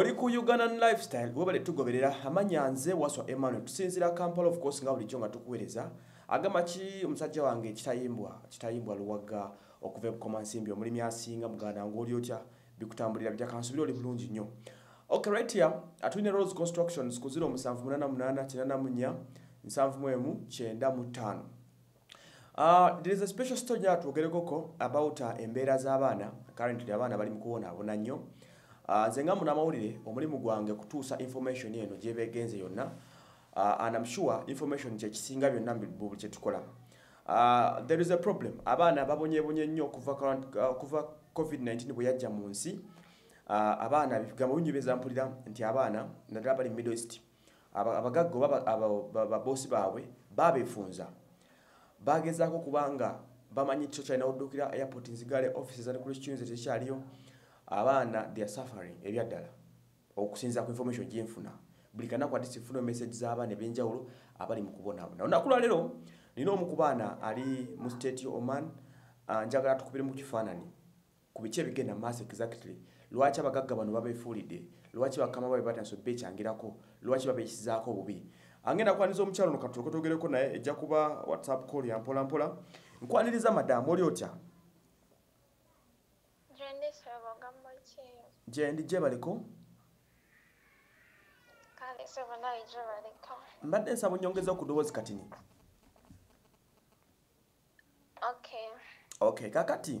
oli ku ugandan lifestyle webale tugoberera amanya nze waswa emmanuel tusinzira kampala of course nga bulijjo nga tukuweereza. Agamba ki omusajja wange kitayimbwa kitayimbwa luwagga okuva ebukoma nsimbi omulimi asinga muganda ngaoli otya? Bikutambulira bijja kansubira oli bulungi nnyo. Okay right here atulina rose constructions ku 0788 94 Uh, there is a special story that twogerekoko about uh, embeera z'abaana currently abaana bali mu kubonaabona nnyo nze nga munamawulire omulimu gwange kutuusa information eno gyebegenze yonna. Uh, and I'm sure information kyekisinga byonna buli kyetukola uh, there is a problem. Abaana babonyebonye nnyo okuva uh, kuva covid-19 bwe yajja mu nsi. Abaana bigambo bingi bezampulira nti abaana naddala bali middle east. Abagagga oba baboosi baabwe babeefunza bagezaako kubanga bamanyi kyo kyalina okuddukira airport nzigale offices and christians tekyaliyo abaana they are suffering ebyaddala. Okusinza ku information gyenfuna buli kanaku ati sifuna message z'abaana ebyenjawulo abali mu kubonaabona. Olunaku lwa leero nina omu ku baana ali mu state oman njagala tukubire mu kifaananyi ku biki ebigenda maaso exactly. Lwaki abagagga bano babeefuulidde? Lwaki bakama babe batanso beekyangirako lwaki babeeyisizaako obubi? Angenda kwaniza omukyalo nokatuuke twogereko naye ejja kuba whatsapp call ya mpola mpola. Nkwaniriza madamu oli otya gyendi gyebaliko mbadde nsaba onyongeza okudowoozi katini okay kakati.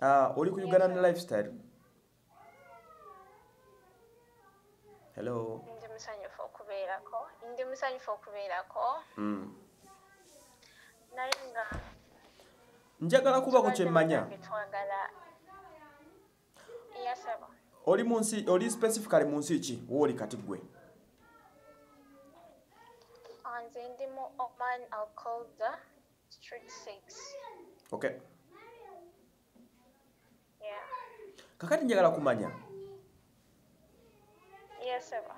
Uh, oli ku ugandan lifestyle? Hello? Ndi musanyufu okubeerako. Ndi musanyufu okubeerako. Mm. naye nga njagala kubako kyemmanya twagala yasaba oli munsi oli specifically mu nsi ki? Wooli kati gwe. Nze ndi mu oman alcolda street 6 okay yeah. Kakati njagala kumanya? Yasaba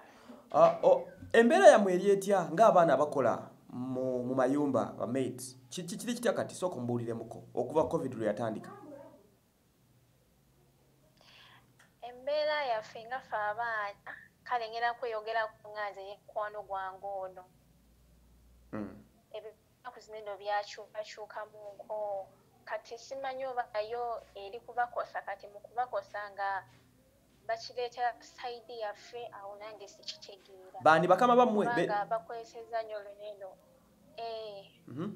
uh, oh, embeera yammwe eri etya ng'abaana bakola mu, mayumba bamates kiri kitya kati? Sooka mbuuliremuko okuva covid lwe yatandika embeera yaffe nga ffe abaana kale ngera kweyogeraku nga nze yemukwano gwange ono. Mm. ebiku zino eno byakyukakyukamuko kati simanyi obayo eri kubakosa kati mu kubakosa nga bakireetera saidi yaffe awo nange sikitegeera. Bandi bakama bammwe bakozesezza nnyo oluneno ee Mhm.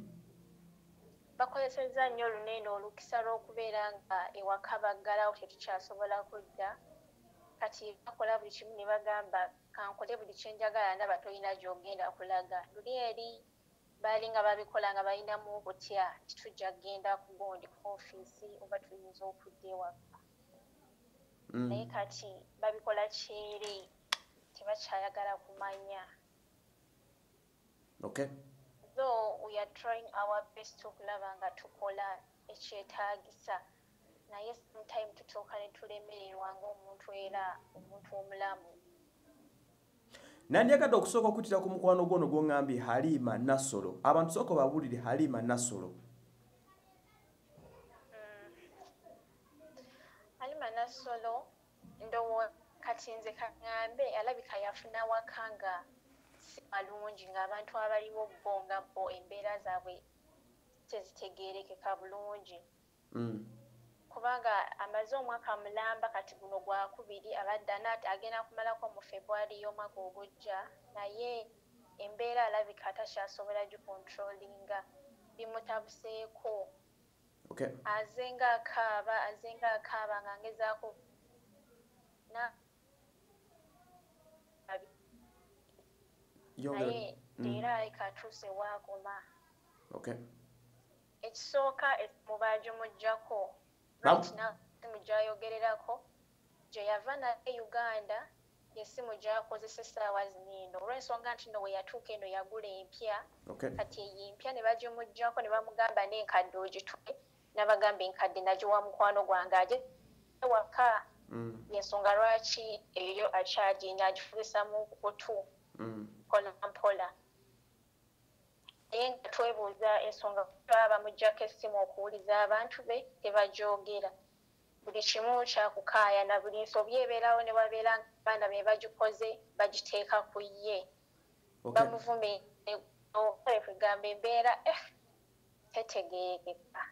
bakozesezza nnyo olunene olukisa lw'okubeera nga ewaka baggalawo tetukyasobola kudda kati bakola buli kimu ne bagamba kankole buli kyenjagala ndaba tolina gy'ogenda kulaga luli eri baali nga babikola nga balinamu obutya titujja kgenda ku gondi ku ofiisi oba tuyinza okudda ewaka. Mm. naye kati babikola kyeri tebakyayagala kumanya. Okay. Though we are trying our best okulaba nga tukola ekyetaagisa naye sometime tutuuka ne tulemererwa ng'omuntu era omuntu omulamu. Nandyagadde okusooka okuyitira ku mukwano gwono gwoŋŋambye halima nassolo abantu sooka babuulire halima nassolo alima nassolo ndowo kati nze kaŋŋambe alabika yafuna waka nga si malungi ng'abantu abaliwo bo nga bo embeera zaabwe tezitegeerekeka bulungi. Mm. Kubanga amaze omwaka mulamba kati guno gwakubiri abadde anaati agenda kumalako mu february y'omwaka ogujja naye embeera alabika takyasobola gikontrolinga bimutabuseeko. Okay. Aze nga akaaba aze nga akaaba nga ngezaako naye Mm. era aleka atuuse waagoma okay. Ekisooka esimu baagimuggyako Esimu gy'ayogererako gye yava naye uganda yesimu gy'akozesa essaawa zino eno olw'ensonga nti no we yatuuka eno yagula empya kati eyo empya ne bagimuggyako ne bamugamba n'enkadde ogitwe n'abagamba enkadde nagiwa mukwano gwange aje waka mm. yensonga lwaki eyo akyagenda agifulisa mu kutu? Mm. mpola mpola naye nga twebuuza ensonga twaba bamuggyako essimu okuwuliza abantu be tebagyogera buli kimu kyakukaayana buli nsobi ebeerawo ne wabeera nga abaana be bagikoze bagiteeka ku ye. Okay. Bamuvume kugamba embeera eh, tetegeerekeka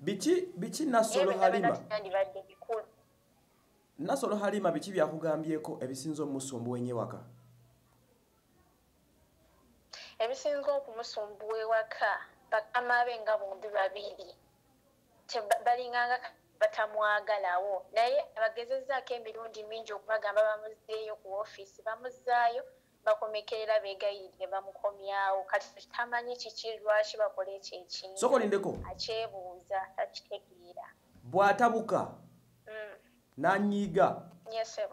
biki biki nasolo halima? nasolo halima biki byakugambyeko ebisinza omumusumbuwa enyewaka ebisinga okumusumbuwa ewaka bakama be nga bombi babiri. Balinganga batamwagalawo. Naye abagezezaako emirundi mingi okubagamba bamuzeeyo ku ofiisi bamuzaayo bakomekerera beegayirire bamukomyawo. Kati tamanyi kiki lwaki bakola ekyo ekintu sokolindeko akyebuuza takitegeera. Bw'atabuka. Mm, n'anyiiga.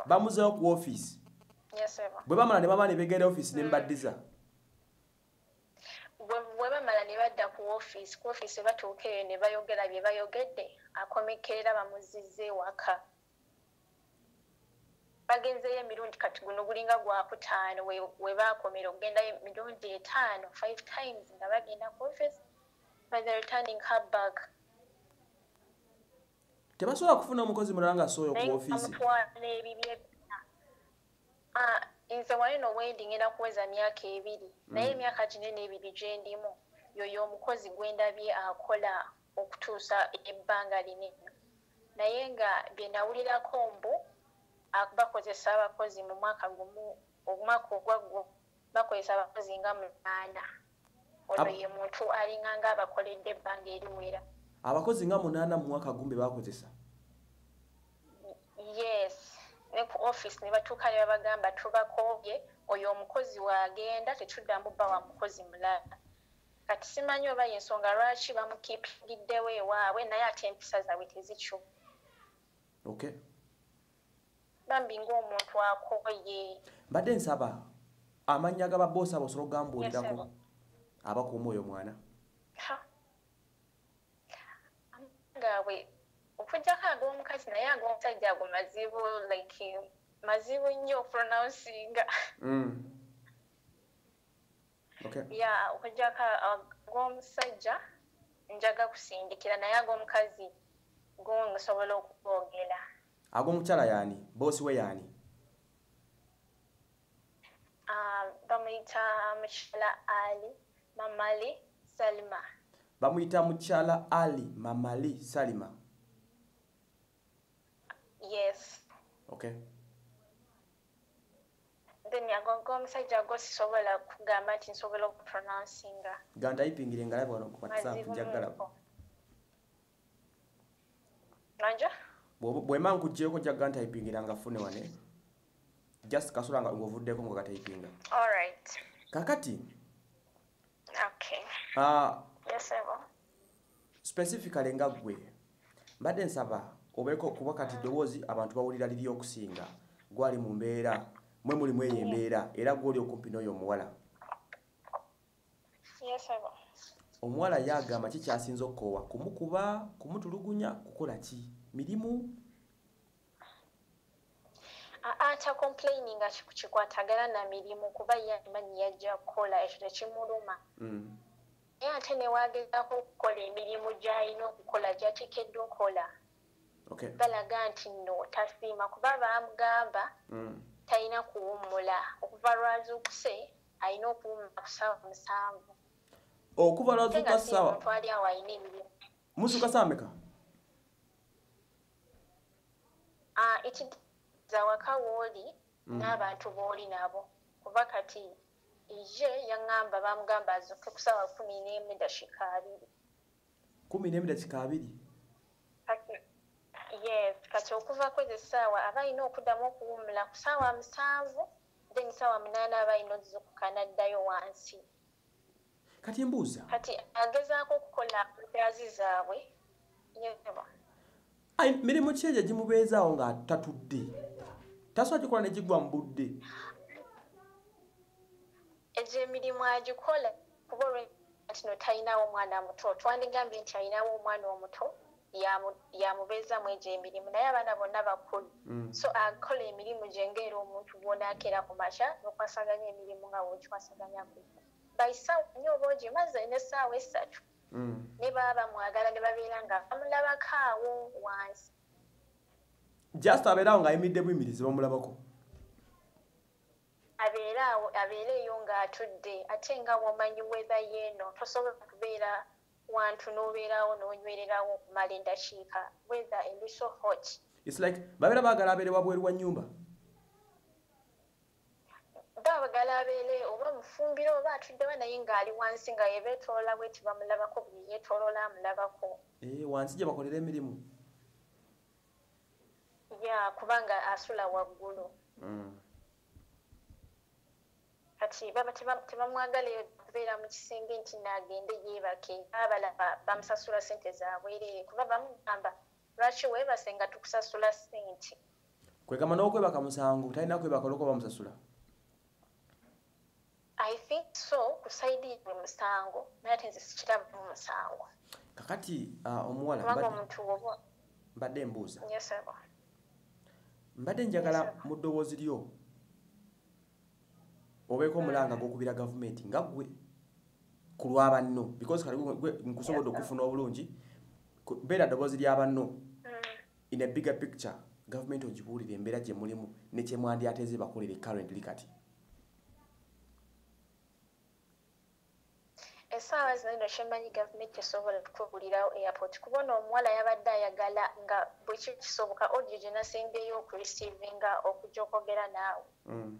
Bamuzeewo ku ofiisi nyesebo bwe bamala ne baba ne beegera ofiisi ne mbaddiza bwe bamala ne badda ku ofiisi ku ofiisi batuuka eyo ne bayogera bye bayogedde akomekerera bamuzizza ewaka. Bagenzeyo emirundi kati guno gulinga gwakutaano we- baakomera okugendayo emirundi etaano five times nga bagenda ku ofiisi by the returning her back tebasobola kufuna omukozi mulala ng'asooyo ku naye nze wano wendi ngenda kuweza myaka ebiri. Naye emyaka ginene ebiri gye ndimu. Yoyo omukozi gwe ndabye akola okutuusa ebbanga linene naye nga bye nawulirako mbu bakozesa abakozi mu mwaka gumu omwaka ogwaggwo bakozesa abakozi nga munaana. Ono ye muntu alinganga abakoledde ebbanga eriwera. Abakozi nga munaana mu mwaka gumbe bakozesa? Yes ne ku office ne batuuka ne babagamba tubakoobye oyo omukozi waagenda tetuddamu bba wa mukozi mulala. Kati simanyi oba yensonga lwaki bamukipingiddewo ewaabwe naye ate empisa zaabwe tezikyo. Okay. Bambi ng'omuntu akooye mbadde nsaba amannya g'ababoosi abo osobola ogambuulirako Yes, abakuuma oyo mwana? Gaabwe okugjako ag'omukazi naye ag'omusajja ago mazibu like mazibu nnyo opronouncing okay. Ya okugjako ag'omusajja njaga kusindikira naye ag'omukazi go nsobola okugogera ag'omukyala yaani? Boosi we yaani? Ah, bamuyita mukyala ali mamali salima. Bamuyita mukyala ali mamali salima yes. Okay then ago g'omusajja go sisobola kugamba nti nsobola okupronouncing gantayipingire ngalabe wano ku whatsapp njagala. nanja Bw'oba- bwemba nkugyeko jja gantayipingira nga fune wane. Just kasola nga ng'ovuddeko nga gatayipinga alright kakati? Okay. Uh, yes ebo specifically nga ggwe. Mbadde nsaba obeeko kuba kati ddoboozi abantu bawulira liri okusinga. Gwali mu mbeera mwe mulimu eyo embeera era gwoli okumpi n'oyo omuwala. Omuwala yagamba kikyasinza okukoowa? Kumukuba kumutulugunya kukola ki? Mirimu? Ata complaining kikwatagana na mirimu kuba ye amanyi yajja kukola ekyo tekimuluma. Mm. naye ate newagezaako okukola emirimu gy'alina okukola gyateekeddwa okukola. okay. Balaga nti no tasiima kuba baamugamba mm. talina kuwummula. Okuva lwazuukuse alina okuwummula ku ssaawa musanvu. Okuva lwazuuka ssaawa muntu ali awo alina emirimu. Musuka saameka Ah, ekidza waka wooli Mm. n'abantu booli nabo. Kuba kati ye yaŋŋamba baamugamba azuuke ku ssaawa kumi n'emu dakiika abiri. Kumi n'emu dakika abiri yes kati okuva kwezi essaawa aba alina okuddamu okuwummula ku ssaawa musanvu then ssaawa munaana aba alina ozuukuka n'addayo wansi. Kati mbuuza. Kati agezaako okukola mpyazi zaabwe? Yeba Ai, mirimu ki egyo gimubeezaawo nga tatudde tasobola gikola ne gigwa mu budde egyo emirimu agikola kuba olwekino talinawo omwana muto twandigambye nti alinawo omwana omuto yamu- yamubeezamu egyo emirimu naye abaana bonna bakulu. Mm. so akola emirimu gye ngaera omuntu bw'onaakera ku makya n'okwasaganya emirimu nga bwekikwasaganya ku baisaawa nyo oba ogimaze n'essaawa essatu. Mm. ne baba bamwagala ne babeera nga bamulabako awo wansi. Just abeerawo ng'ayimidde buyimirizi bamulabako? Abeere eyo ng'atudde ate nga bw'omanyi weatha yeeno tosobola kubeera wantu n'obeerawo n'onywererawo okumala endakiika weather eli so hot. Its like babeera baagala abeere wabweru wa nnyumba. Baabagala abeere oba mufumbiro oba atuddewo naye ng'ali wansi nga yebeetolola bweti bamulabako buli yeetoloola amulabako. Eh, wansi gye bakolera emirimu. Ya kubanga asula waggulu. Mm. kati baba teba- tebamwagala kubeera mu kisenge nti naagende yeebake abalaba bamusasula sente zabwerere kuba bamugamba lwaki weebase nga tukusasula sente kwegamba n'okwebaka musango talina kwebaka olwokuba bamusasula? I think so ku saidi ye musango naye ate nze sikiramu musango. Kakati ah, omuwala mbadde- mbuuza. Mbadde njagala mu ddoboozi lyo obeeko omulanga gw'okubira gavumenti nga ggwe ku lw'abanno because gwe- gwe nkusobodde okufuna obulungi beera ddoboozi ly'abanno in a bigger picture gavumenti ogibuulira embeera gye mulimu ne kye mwandyateze bakolere currently kati. Essaawa zino ino kyemanyi gavumenti esobola tukubulirawo airport. Kubona omuwala yabadde ayagala nga bwe kisoboka audio gye nasembeyo okureceivinga okujja okwogera naawe. Mm.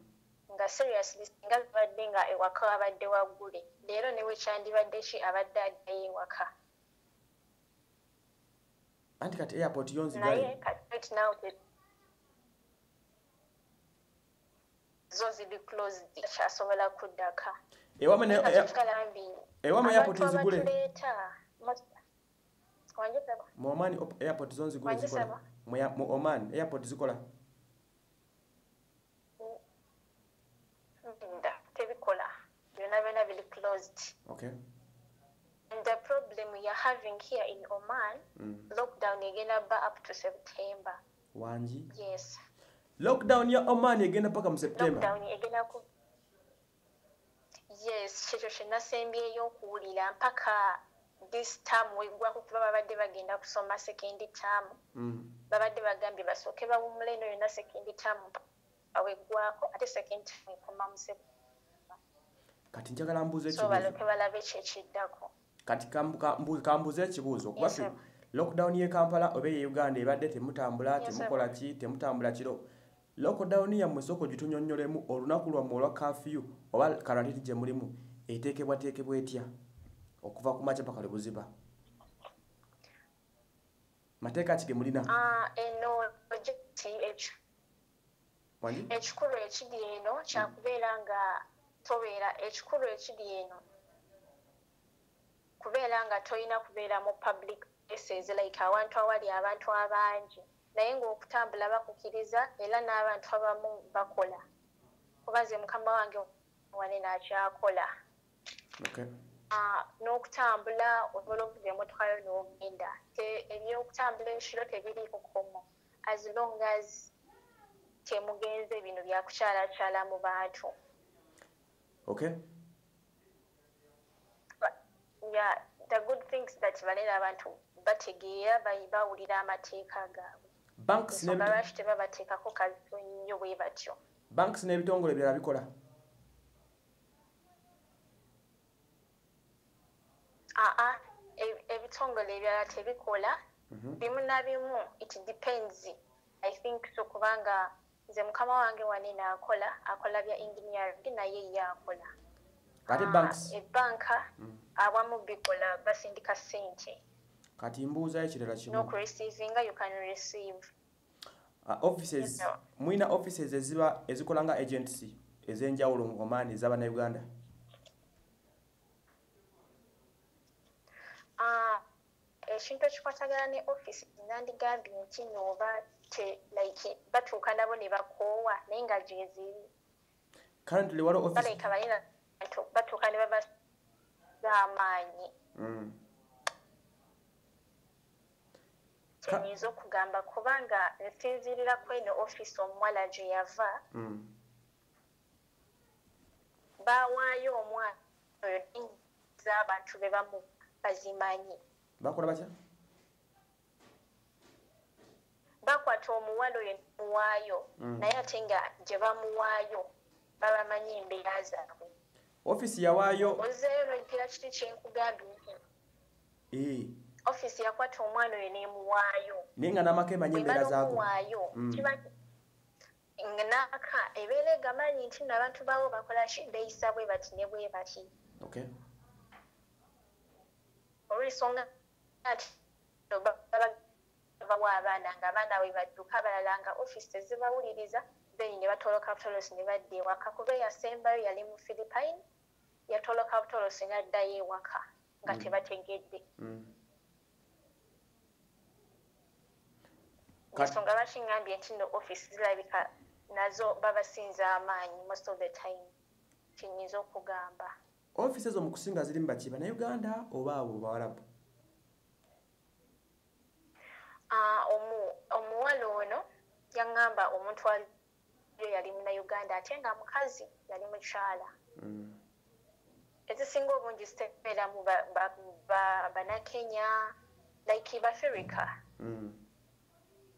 Nga seriously singa bibadde nga ewaka abadde waggule. Leero ne wekyandibadde ki? Abadde addayo ewaka. Anti kati airport yo naye nzigayo kati right now te- zo ziri closed kyasobola kuddaka. Ewame airport nzigule? mu oman airport zo nzigule zikola? mu oman airport zikola nda tebikola byonna byonna biri closed okay and the problem you're having here in oman Mm. lockdown egenda ba up to september wangi yes lockdown ya oman egenda paka mu september lockdown egenda ku yes kyekyo kyenasembyeyo okuwulira mpaka this term weggwako kuba babadde bagenda kusoma second term Mm. babadde bagambye basooke bawumula eno yonna second term aweggwako ate second term ekoma mu September. Kati njagala mbuuza kyekiddako kati kambu- kambu- kambuuza ekibuuzo kuba sir. lockdown ye kampala oba ye uganda ebadde temutambula temukola ki temutambula kiro. Lockdown yammwe sooka ogitunyonnyolemu olunaku lwammwe olwa kafiyu oba karantini gye mulimu eteekebwateekebwa etya? Okuva ku makya paka lwe buziba. Mateeka ki ge mulina? Ah, ekikulu ekiri eno kyakubeera nga tobeera ekikulu ekiri eno. Kubeera nga tolina kubeera mu public places like awantu awali abantu abangi. Naye ng'okutambula bakukiriza era n'abantu abamu bakola. Kuba ze mukama wange wane nakyakola. Ah, n'okutambula osobola okuva emmotokayo n'ogenda. Te- ebyokutambula ekiro tebiri kukomo as long as temugenze bino byakukyalakyala mu bantu okay? Yeah, the good things that balera abantu bategeera ba- bawulira amateeka gaabwe. Ensonga lwaki tebabateekako kazito nnyo bwe batyo. Banks n'ebitongole birala bikola aa e- ebitongole ebirala tebikola. Mhm. bimu na bimu it depends. I think so kubanga nze mukama wange wane naakola akola bya engineering naye ye akola ate Ah, ebbanka awamu bikola basindika ssente. Kati mbuuzayo ekirala kimu n'okureceivinga you can receive. Uh, offices mulina offices eziba ezikola nga agency ez'enjawulo mu oman ez'abannayuganda Ah, ekintu ekikwatagana ne offisi nandigambye nti nooba like batuuka nabo ne bakoowa naye nga gyeziri currently waliwo office balina batu- batuuka ne babaz'amaanyi Mm. Ka- kyenyinza okugamba kubanga nsinziirira ku eno offisi omuwala gye yava. Mm. baawaayo omwana oyo z'abantu be bamu bazimanyi. Bakola batya bakwata omuwala oyo nemuwaayo Mm. naye ate nga gye bamuwaayo babamanyi embeera zaabwe. Ofiisi yawaayo ozzeeyo nolipira kiti kyenkugambye Eh, ofiisi yakwata omwana oyo nemuwaayo naye nga namaka emanya embeera zaago Mm. naaka ebeera egamanyi nti nno abantu baawo bakola ki? Beeyisa bwe bati ne bwe bati. Okay. Olw'ensonga nti bawa abaana nga abaana bwe badduka abalala nga ofiisi tezibawuliriza then ne batoloka butolosi ne badda ewaka kuba eyasembayo yali mu philippine yatoloka butolosi n'addayo ewaka nga Mm. tebategedde Mm. Ensonga bakiŋŋambye nti nno ofiisi zirabika nazo babasinza amaanyi most of the time kinyinza okugamba ofiisi ezo mu kusinga zirimu baki bannayuganda oba abo bawalabu Ah, omu- omuwala ono yaŋŋamba omuntu aliyo yali munauganda ate nga mukazi yali mukyala. Mm. ezisinga obungi zitebeeramu ba- ba- ba- banakenya like bafirika Mm.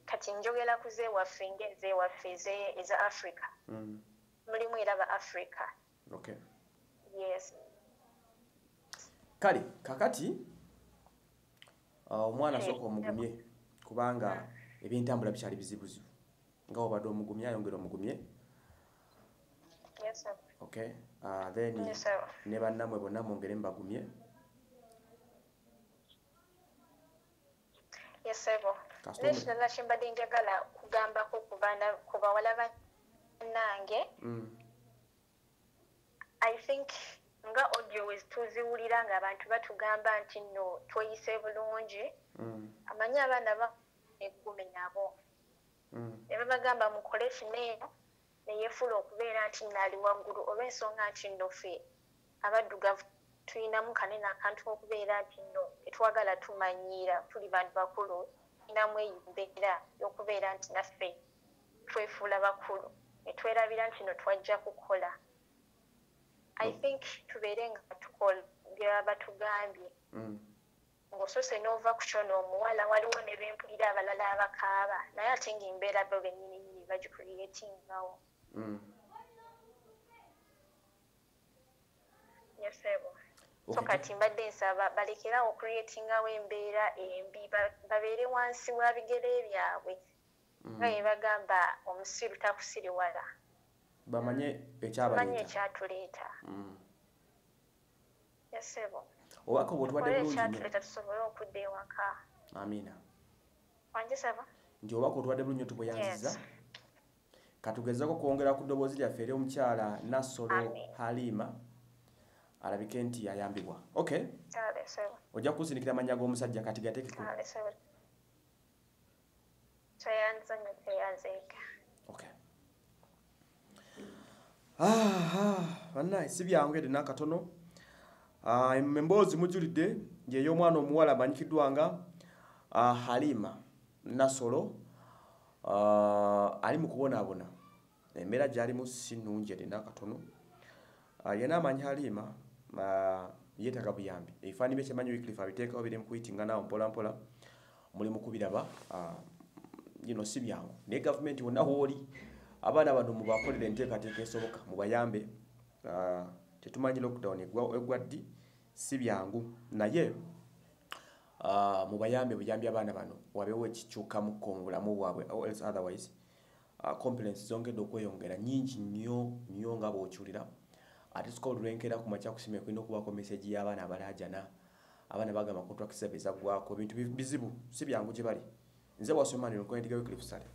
kati njogera ku zeewaffe ngaezeewaffe eze- eza africa. Mm. mulimu era ba africa. Okay. Yes. Kale kakati ah, omwana asooka omugumye kubanga ebyentambula bikyali bizibuzibu nga obadde omugumye ayongera omugumye. Okay. Ah, then ne bannamwe bonna mwongere mubagumye yes sebo Kasita omu- n'ekirala kye mbadde njagala kugambako ku bawala bannange. Mm. i think nga audio we tuziwulira ng'abantu batugamba nti nno tweyise bulungi. Mm. amanyi abaana ba eggumi nabo. Mm. ne babagamba mukole kino eno neyefuula okubeera nti naali waggulu. Olw'ensonga nti nno ffe abaddugavu tulinamu kanene akantu okubeera nti nno tetwagala tumanyiira tuli bantu bakulu tulinamu eyo mbeera y'okubeera nti naffe twefuula bakulu. Ne twerabira nti no twajja kukola i think tubeere nga tukola bye batugambye Mm. ng'osose n'ova ku kyo n'omuwala waliwo ne bempulira abalala abakaaba. Naye ate ng'embeera bo bennyininyini bagikuliyetingawo Mm. yesebo so kati mbadde nsaba balekerawo okuliyetingawo embeera embi ba- babeere wansi wa bigere byabwe. Nga Mm. bye bagamba omusiru takusiriwala bamanye manye ekyabaleeta ekyatuleeta. Mm. yesebo obaka obwo tubadde kole bulungi nnyo. ekyatuleeta tusobole okudda ewaka. Amiina. Wanje saba nti obaka otubadde bulungi Yes. katugezeko kwongera ku ddoboozi lyaffe ery'omukyala nassolo Amen. halima alabike nti yayambibwa okay ojja kusindikira amannya g'omusajja kati gateekeko kale sebo tweyanza nnyo tweyanzeeka okay Ah, bannaye si byangu ede nakatono. Ah, emboozi mujulidde yeey'omwana omuwala amanyikiddwa nga ah, halima nasolo. Ah, ali mu kubonaabona. Embeera gy'alimu si nnungi ede nakatono. Ah, yena amanyi halima ah, yeetaga buyambi. Ebifaananyi bye kyemanyi wiklife abiteekawo biri mu kuyitinga naawo mpola mpola muli mu kubiraba. Ah, yino si byangu. Naye gavumenti wonna wooli abaana bano mubakolera enteekateeka esoboka mubayambe tetumanyi lockdown egwa ddi? Si byangu. Naye mubayambe buyambi abaana bano wabeewo ekikyukamukko mu bulamu bwabwe else otherwise complaints zongedde okweyongera nyingi nnyo nnyo nga bw'okiwulira. Ate sika olulwenkera ku makya kusimya kulina okubako message y'abaana abalaajana abaana bagamba contract service aggwako ebintu bi- bizibu si byangu gye bali. Nze wasomani lukoentigayo cliff sale